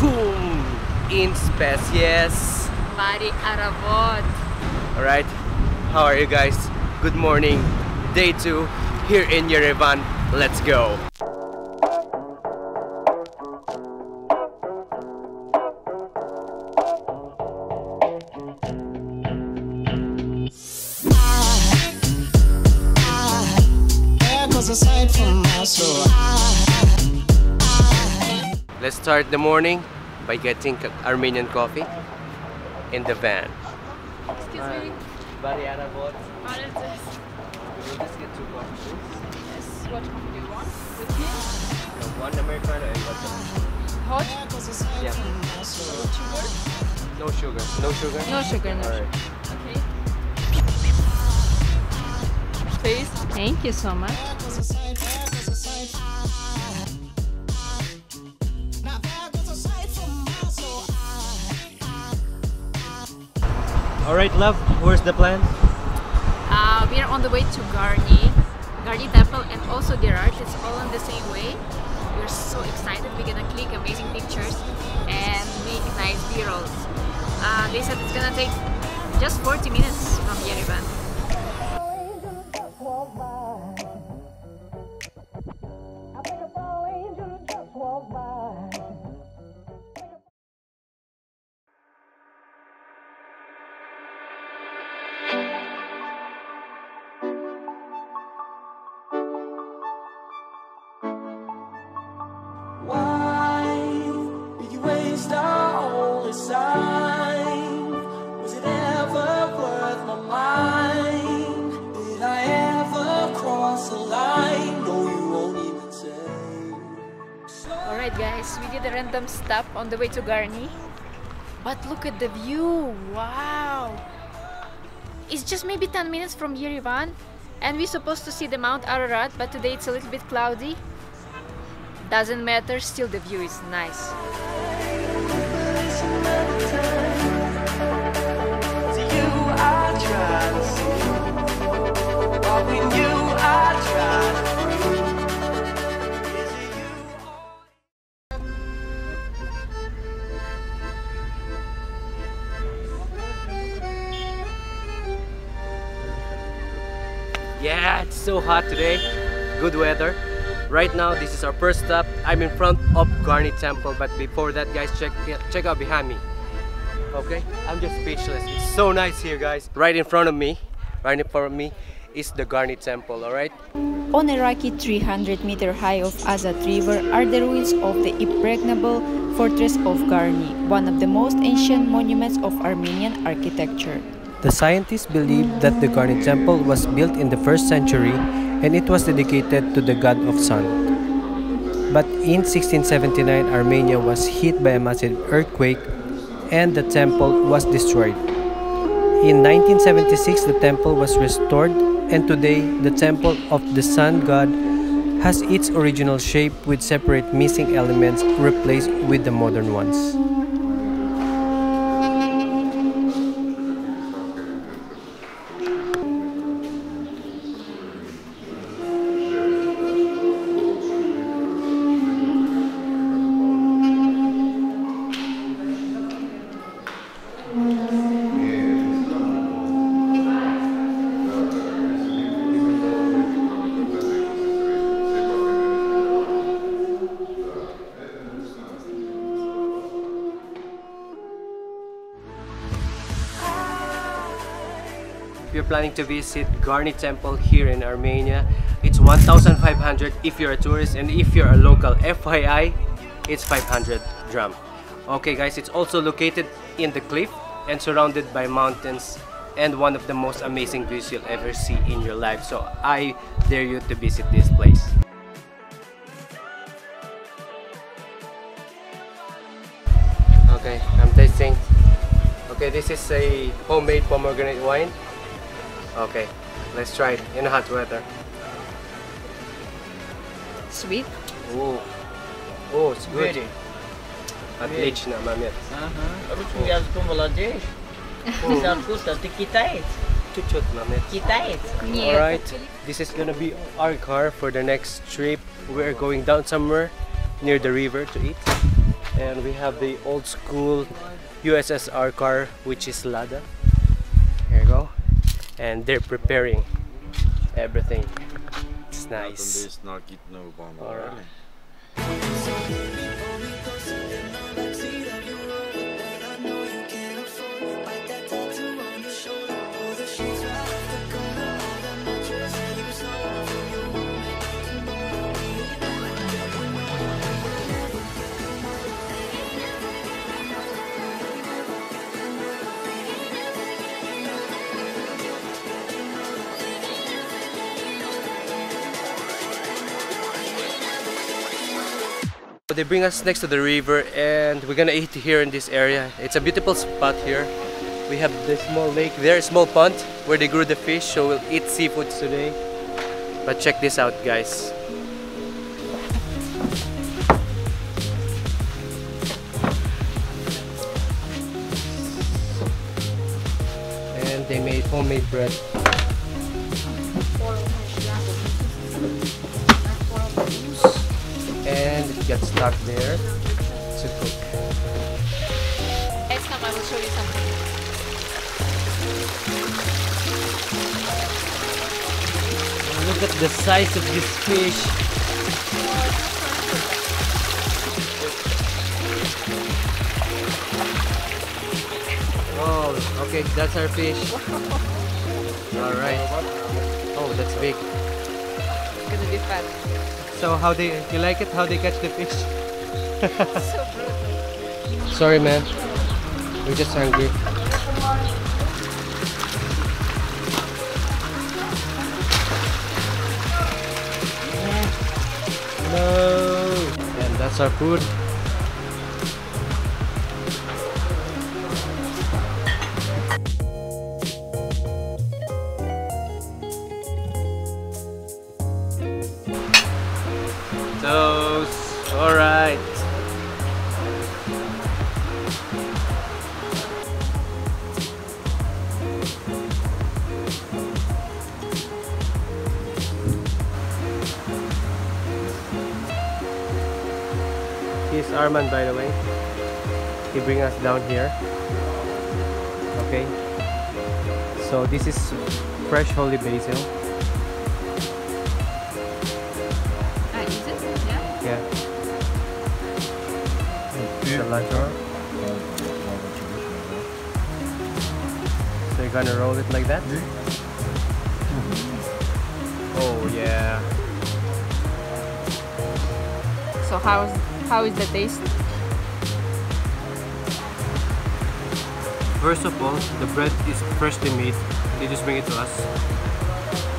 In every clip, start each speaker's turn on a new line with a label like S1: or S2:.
S1: Boom! In species.
S2: Mari Aravot.
S1: Alright, how are you guys? Good morning. Day 2 here in Yerevan. Let's go. Let's start the morning by getting Armenian coffee in the van.
S2: Excuse me.
S1: Mariana bought.
S2: What is this?
S1: We'll just get two coffees, please.
S2: Yes. What coffee do you want? With me?
S1: Uh, One Americano and one
S2: Hot?
S1: Yeah.
S2: Sugar?
S1: No sugar. No sugar?
S2: No sugar, no
S1: Alright.
S2: Okay. Please. Thank you so much.
S1: Alright, love. Where's the plan?
S2: Uh, we are on the way to Garni, Garni Temple, and also Geghard. It's all on the same way. We're so excited. We're gonna click amazing pictures and make nice b-rolls. Uh, they said it's gonna take just 40 minutes from Yerevan. Guys, we did a random stop on the way to Garni. But look at the view! Wow! It's just maybe 10 minutes from Yerevan and we're supposed to see the Mount Ararat but today it's a little bit cloudy. Doesn't matter, still the view is nice.
S3: You,
S1: Yeah, it's so hot today. Good weather. Right now, this is our first stop. I'm in front of Garni Temple, but before that, guys, check check out behind me. Okay, I'm just speechless. It's so nice here, guys. Right in front of me, right in front of me, is the Garni Temple. All right.
S4: On a rocky 300 meter high of Azat River are the ruins of the impregnable fortress of Garni, one of the most ancient monuments of Armenian architecture.
S1: The scientists believe that the Garni Temple was built in the first century and it was dedicated to the god of sun. But in 1679, Armenia was hit by a massive earthquake and the temple was destroyed. In 1976, the temple was restored and today the temple of the sun god has its original shape with separate missing elements replaced with the modern ones. You're planning to visit Garni Temple here in Armenia, it's 1,500 if you're a tourist and if you're a local FYI, it's 500 dram. Okay guys, it's also located in the cliff and surrounded by mountains and one of the most amazing views you'll ever see in your life. So I dare you to visit this place. Okay, I'm tasting. Okay, this is a homemade pomegranate wine. Okay, let's try it in hot weather.
S2: Sweet.
S1: Oh, oh, it's good.
S5: Very.
S1: Отлично, момент.
S5: Ага. Ручку языком владеешь? Писал вкусно. Ты китаец?
S1: Чуть-чуть момент.
S5: Китаец?
S2: Нет.
S1: Alright, this is gonna be our car for the next trip. We're going down somewhere near the river to eat. And we have the old school USSR car, which is Lada. Here you go. And they're preparing everything. It's nice.
S6: This not
S1: They bring us next to the river and we're gonna eat here in this area. It's a beautiful spot here. We have the small lake there, small pond where they grew the fish, so we'll eat seafood today. But check this out guys. And they made homemade bread. Gets stuck there to cook.
S2: Next time I will show you something.
S1: Look at the size of this fish. Oh, okay, that's our fish. All right. Oh, that's big.
S2: It's gonna be fun.
S1: So how they you like it? How they catch the fish?
S2: so brutal.
S1: Sorry, man. We're just hungry. No. And that's our food. He's Arman by the way. He bring us down here. Okay. So this is fresh holy basil.
S2: Ah, is it? Yeah.
S1: Yeah. Cilantro. So you're gonna roll it like that? Oh yeah.
S2: So how's how is the taste?
S1: First of all, the bread is freshly made. They just bring it to us.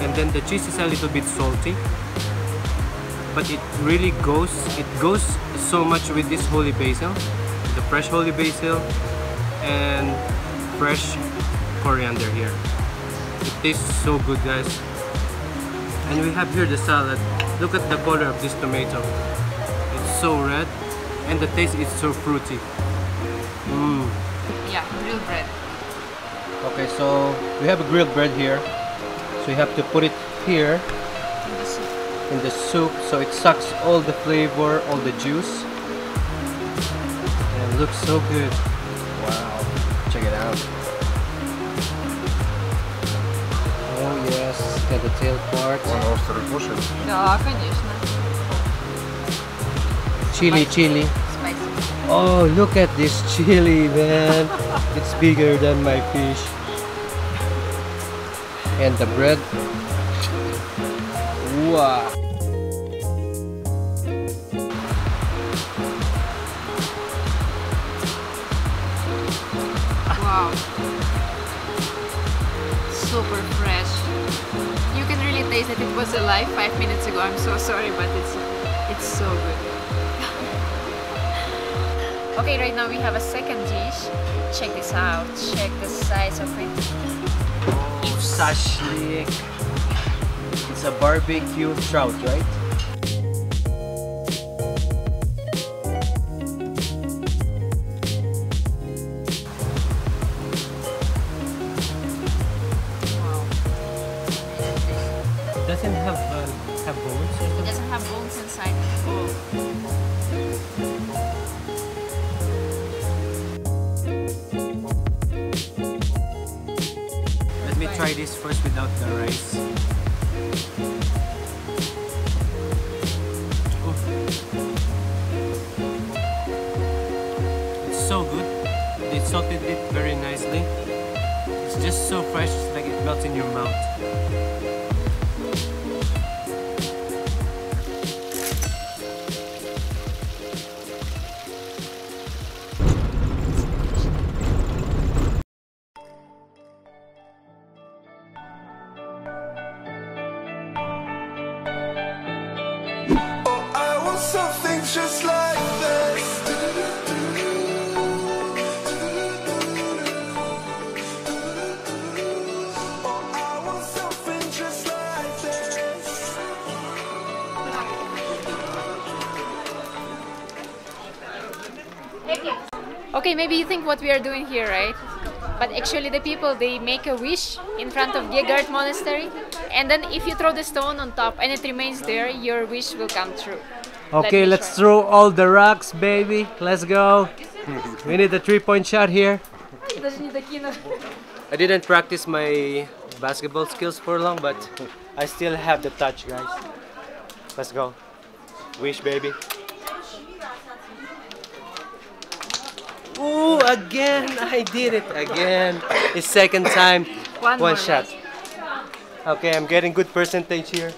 S1: And then the cheese is a little bit salty. But it really goes, it goes so much with this holy basil. The fresh holy basil and fresh coriander here. It tastes so good guys. And we have here the salad. Look at the color of this tomato It's so red and the taste is so fruity. Mmm.
S2: Yeah, real bread.
S1: Okay, so we have a grilled bread here. So you have to put it here in the soup so it sucks all the flavor, all the juice. And it looks so good. Wow. Check it out. Oh yes, got the tail part.
S6: Он острый кушает.
S2: Да, конечно.
S1: Chili, chili.
S2: Spicy.
S1: Oh, look at this chili, man. it's bigger than my fish. And the bread. Wow.
S2: Wow. Super fresh. You can really taste that it was alive five minutes ago. I'm so sorry, but it's it's so good. Okay, right now we have a second dish. Check this out. Check the size of it.
S1: Oh, shashlik. It's a barbecue trout, right? Try this first without the rice. It's so good. They salted it very nicely. It's just so fresh, it's like it melts in your mouth.
S2: okay, maybe you think what we are doing here, right? But actually, the people they make a wish in front of Geghard Monastery, and then if you throw the stone on top and it remains there, your wish will come true.
S1: Okay,
S2: Let
S1: let's
S2: try.
S1: throw all the rocks, baby. Let's go. we need a three-point shot here. I didn't practice my basketball skills for long, but I still have the touch, guys. Let's go. Wish, baby. Ooh, again! I did it again. It's second time.
S2: One more,
S1: shot. Okay, I'm getting good percentage here.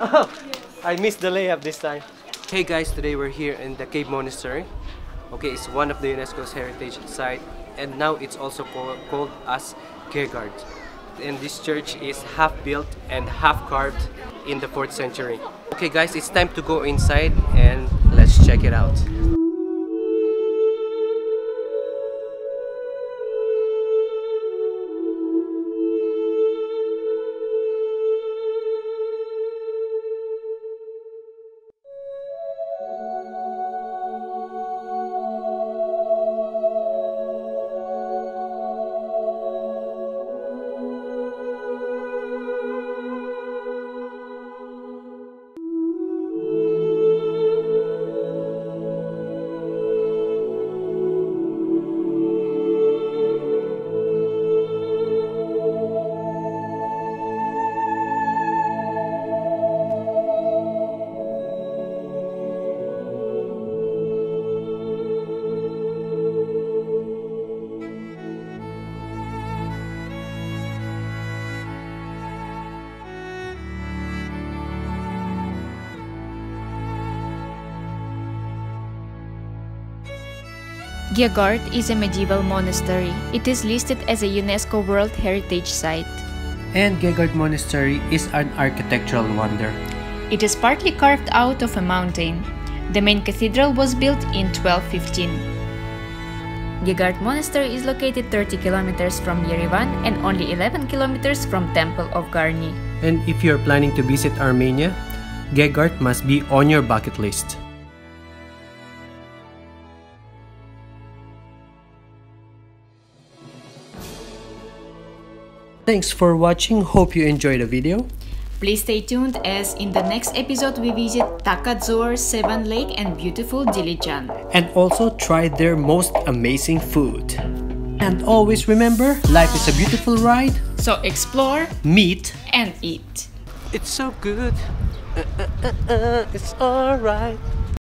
S1: Oh, I missed the layup this time. Hey guys, today we're here in the Cave Monastery. Okay, it's one of the UNESCO's heritage site and now it's also called, called as Geghard. And this church is half built and half carved in the 4th century. Okay guys, it's time to go inside and let's check it out.
S4: Geghard is a medieval monastery. It is listed as a UNESCO World Heritage Site.
S1: And Geghard Monastery is an architectural wonder.
S4: It is partly carved out of a mountain. The main cathedral was built in 1215. Geghard Monastery is located 30 kilometers from Yerevan and only 11 kilometers from Temple of Garni.
S1: And if you're planning to visit Armenia, Geghard must be on your bucket list. Thanks for watching. Hope you enjoyed the video.
S4: Please stay tuned as in the next episode we visit Tsaghkadzor, Sevan Lake and beautiful Dilijan.
S1: And also try their most amazing food. And always remember, life is a beautiful ride.
S4: So explore
S1: Meet.
S4: and eat.
S1: It's so good. Uh, uh, uh, uh, it's alright.